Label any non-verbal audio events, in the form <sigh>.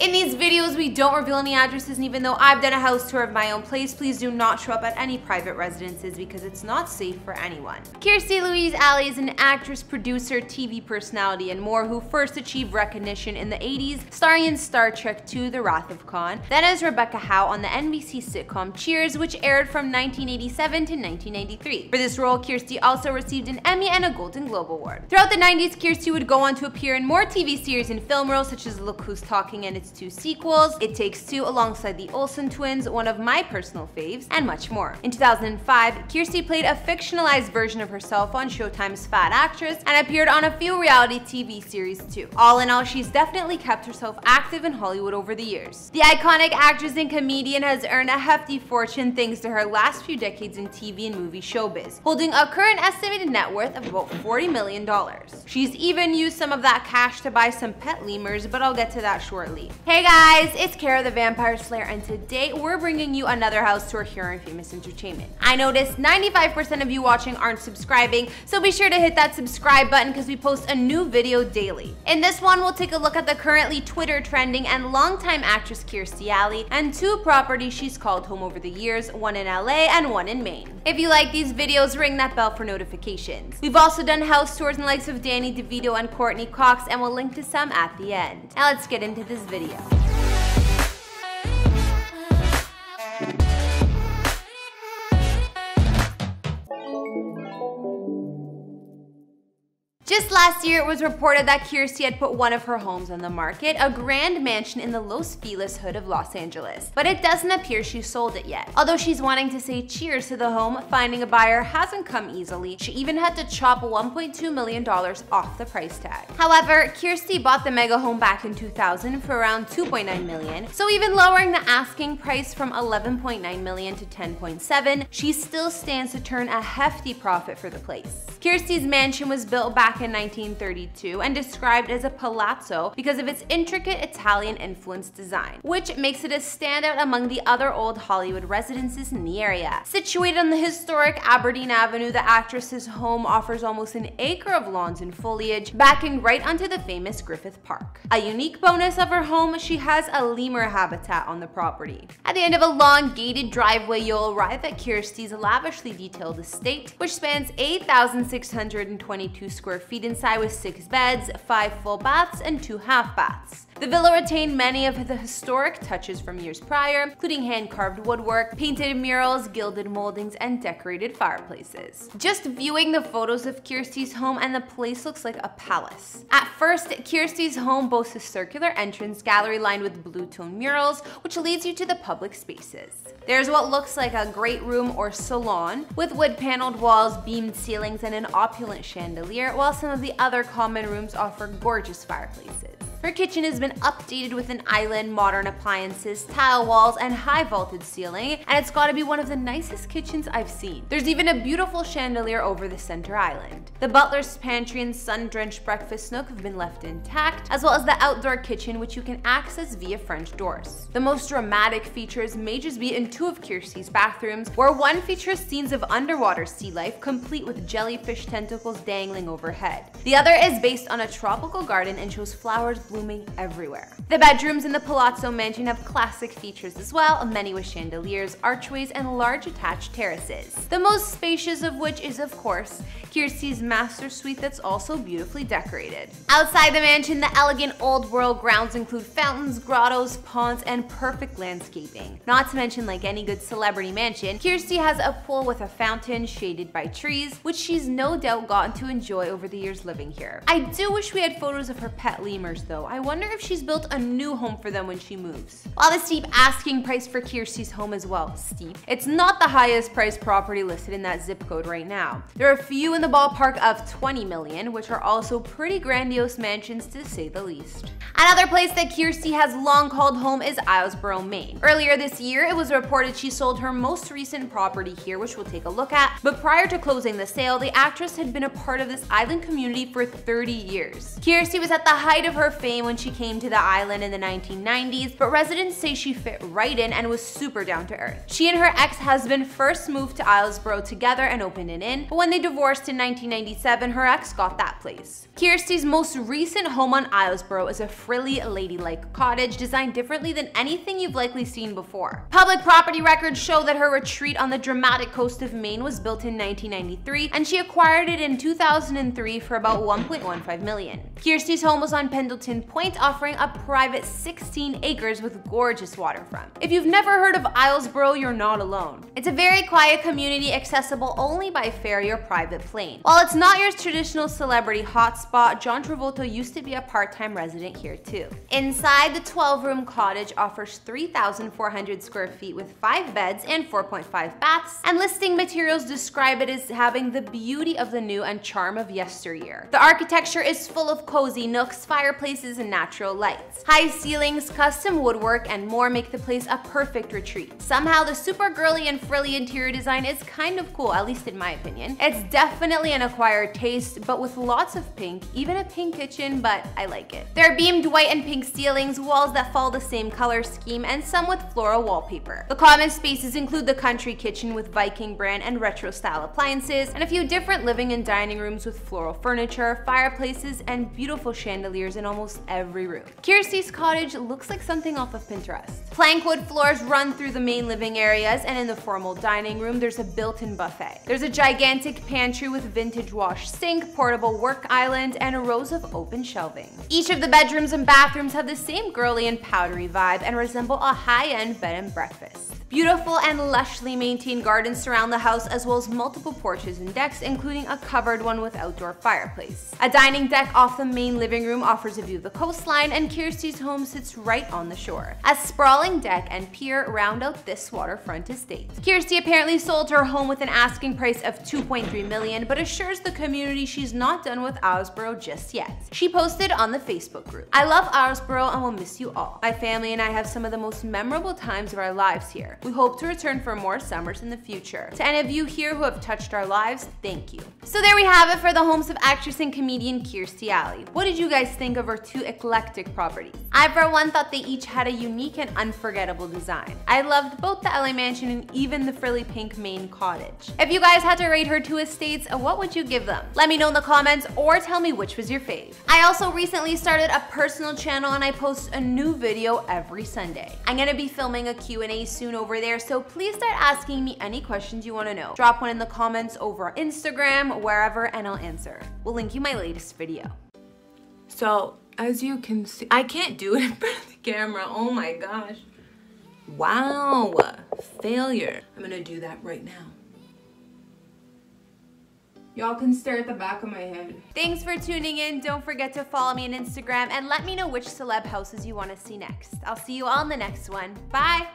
In these videos, we don't reveal any addresses, and even though I've done a house tour of my own place, please do not show up at any private residences because it's not safe for anyone. Kirstie Louise Alley is an actress, producer, TV personality, and more who first achieved recognition in the 80s, starring in Star Trek II The Wrath of Khan, then as Rebecca Howe on the NBC sitcom Cheers, which aired from 1987 to 1993. For this role, Kirstie also received an Emmy and a Golden Globe Award. Throughout the 90s, Kirstie would go on to appear in more TV series and film roles such as Look Who's Talking and its two sequels, It Takes Two alongside the Olsen twins, one of my personal faves, and much more. In 2005, Kirstie played a fictionalized version of herself on Showtime's Fat Actress and appeared on a few reality TV series too. All in all, she's definitely kept herself active in Hollywood over the years. The iconic actress and comedian has earned a hefty fortune thanks to her last few decades in TV and movie showbiz, holding a current estimated net worth of about $40 million. She's even used some of that cash to buy some pet lemurs, but I'll get to that shortly. Hey guys, it's Kara the Vampire Slayer and today we're bringing you another house tour here on Famous Entertainment. I noticed 95% of you watching aren't subscribing, so be sure to hit that subscribe button because we post a new video daily. In this one, we'll take a look at the currently Twitter trending and longtime actress Kirstie Alley and two properties she's called home over the years, one in LA and one in Maine. If you like these videos, ring that bell for notifications. We've also done house tours the likes of Danny DeVito and Courteney Cox and we'll link to some at the end. Now let's get into this video. Radio. Just last year, it was reported that Kirstie had put one of her homes on the market, a grand mansion in the Los Feliz hood of Los Angeles. But it doesn't appear she sold it yet. Although she's wanting to say cheers to the home, finding a buyer hasn't come easily. She even had to chop $1.2 million off the price tag. However, Kirstie bought the mega home back in 2000 for around 2.9 million. So even lowering the asking price from 11.9 million to 10.7, she still stands to turn a hefty profit for the place. Kirstie's mansion was built back in 1932 and described as a palazzo because of its intricate Italian influenced design, which makes it a standout among the other old Hollywood residences in the area. Situated on the historic Aberdeen Avenue, the actress's home offers almost an acre of lawns and foliage, backing right onto the famous Griffith Park. A unique bonus of her home, she has a lemur habitat on the property. At the end of a long gated driveway, you'll arrive at Kirstie's lavishly detailed estate, which spans 8,622 square feet feet inside with six beds, five full baths, and two half baths. The villa retained many of the historic touches from years prior, including hand-carved woodwork, painted murals, gilded moldings, and decorated fireplaces. Just viewing the photos of Kirstie's home and the place looks like a palace. At first, Kirstie's home boasts a circular entrance gallery lined with blue tone murals, which leads you to the public spaces. There's what looks like a great room or salon, with wood paneled walls, beamed ceilings, and an opulent chandelier, while some of the other common rooms offer gorgeous fireplaces. Her kitchen has been updated with an island, modern appliances, tile walls, and high vaulted ceiling, and it's gotta be one of the nicest kitchens I've seen. There's even a beautiful chandelier over the center island. The butler's pantry and sun-drenched breakfast nook have been left intact, as well as the outdoor kitchen which you can access via French doors. The most dramatic features may just be in two of Kirstie's bathrooms, where one features scenes of underwater sea life complete with jellyfish tentacles dangling overhead. The other is based on a tropical garden and shows flowers blooming everywhere. The bedrooms in the Palazzo Mansion have classic features as well, many with chandeliers, archways, and large attached terraces. The most spacious of which is, of course, Kirstie's master suite that's also beautifully decorated. Outside the mansion, the elegant old world grounds include fountains, grottos, ponds, and perfect landscaping. Not to mention, like any good celebrity mansion, Kirstie has a pool with a fountain shaded by trees, which she's no doubt gotten to enjoy over the years living here. I do wish we had photos of her pet lemurs though, I wonder if she's built a new home for them when she moves. While the steep asking price for Kirstie's home as well, steep, it's not the highest priced property listed in that zip code right now. There are a few in the ballpark of 20 million, which are also pretty grandiose mansions to say the least. Another place that Kirstie has long called home is Islesboro, Maine. Earlier this year, it was reported she sold her most recent property here, which we'll take a look at, but prior to closing the sale, the actress had been a part of this island community for 30 years. Kirstie was at the height of her fame when she came to the island in the 1990s, but residents say she fit right in and was super down to earth. She and her ex-husband first moved to Islesboro together and opened an inn, but when they divorced in 1997, her ex got that place. Kirstie's most recent home on Islesboro is a frilly, ladylike cottage designed differently than anything you've likely seen before. Public property records show that her retreat on the dramatic coast of Maine was built in 1993, and she acquired it in 2003 for about 1.15 million. Kirstie's home was on Pendleton Point, offering a private 16 acres with gorgeous waterfront. If you've never heard of Islesboro, you're not alone. It's a very quiet community accessible only by ferry or private plane. While it's not your traditional celebrity hotspot, John Travolta used to be a part-time resident here too. Inside, the 12-room cottage offers 3,400 square feet with 5 beds and 4.5 baths, and listing materials describe it as having the beauty of the new and charm of yesteryear. The architecture is full of cozy nooks, fireplaces, and natural lights. High ceilings, custom woodwork, and more make the place a perfect retreat. Somehow, the super girly and frilly interior design is kind of cool, at least in my opinion. It's definitely an acquired taste, but with lots of pink, even a pink kitchen, but I like it. There are beamed white and pink ceilings, walls that follow the same color scheme, and some with floral wallpaper. The common spaces include the country kitchen with Viking brand and retro style appliances, and a few different living and dining rooms with floral furniture, fireplaces, and beautiful chandeliers in almost every room. Kirstie's cottage looks like something off of Pinterest. Plankwood floors run through the main living areas, and in the formal dining room, there's a built-in buffet. There's a gigantic pantry with vintage wash sink, portable work island, and rows of open shelving. Each of the bedrooms and bathrooms have the same girly and powdery vibe and resemble a high-end bed and breakfast. Beautiful and lushly maintained gardens surround the house as well as multiple porches and decks, including a covered one with outdoor fireplace. A dining deck off the main living room offers a view of the coastline and Kirstie's home sits right on the shore. A sprawling deck and pier round out this waterfront estate. Kirstie apparently sold her home with an asking price of 2.3 million, but assures the community she's not done with Islesboro just yet. She posted on the Facebook group, I love Islesboro and will miss you all. My family and I have some of the most memorable times of our lives here. We hope to return for more summers in the future. To any of you here who have touched our lives, thank you. So there we have it for the homes of actress and comedian Kirstie Alley. What did you guys think of her two eclectic properties? I for one thought they each had a unique and unforgettable design. I loved both the LA mansion and even the frilly pink Maine cottage. If you guys had to rate her two estates, uh, what would you give them? Let me know in the comments or tell me which was your fave. I also recently started a personal channel and I post a new video every Sunday. I'm gonna be filming a Q&A soon over over there, so please start asking me any questions you wanna know. Drop one in the comments over on Instagram, wherever, and I'll answer. We'll link you my latest video. So, as you can see, I can't do it in <laughs> front of the camera, oh my gosh. Wow, failure. I'm gonna do that right now. Y'all can stare at the back of my head. Thanks for tuning in. Don't forget to follow me on Instagram and let me know which celeb houses you want to see next. I'll see you all in the next one. Bye!